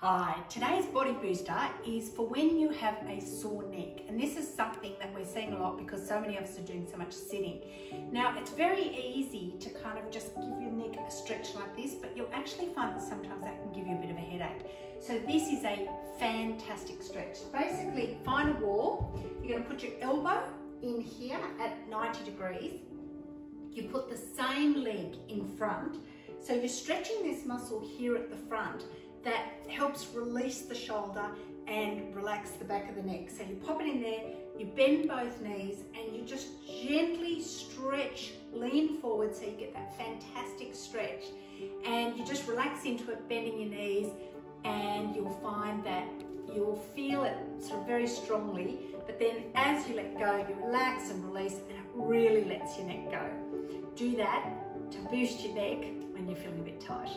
Hi, today's body booster is for when you have a sore neck. And this is something that we're seeing a lot because so many of us are doing so much sitting. Now, it's very easy to kind of just give your neck a stretch like this, but you'll actually find that sometimes that can give you a bit of a headache. So this is a fantastic stretch. Basically, find a wall. You're gonna put your elbow in here at 90 degrees. You put the same leg in front. So you're stretching this muscle here at the front that helps release the shoulder and relax the back of the neck. So you pop it in there, you bend both knees and you just gently stretch, lean forward so you get that fantastic stretch. And you just relax into it, bending your knees, and you'll find that you'll feel it sort of very strongly, but then as you let go, you relax and release, and it really lets your neck go. Do that to boost your neck when you're feeling a bit tight.